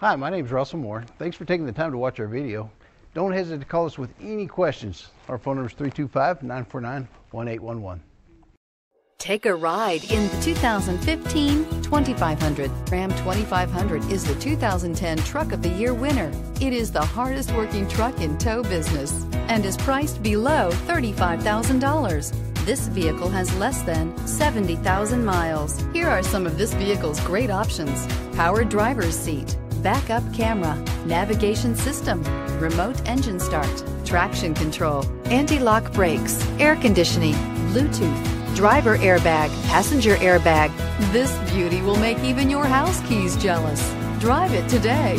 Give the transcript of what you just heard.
Hi, my name is Russell Moore. Thanks for taking the time to watch our video. Don't hesitate to call us with any questions. Our phone number is 325 949 1811. Take a ride in the 2015 2500. Ram 2500 is the 2010 Truck of the Year winner. It is the hardest working truck in tow business and is priced below $35,000. This vehicle has less than 70,000 miles. Here are some of this vehicle's great options. Power driver's seat, backup camera, navigation system, remote engine start, traction control, anti-lock brakes, air conditioning, Bluetooth, driver airbag, passenger airbag. This beauty will make even your house keys jealous. Drive it today.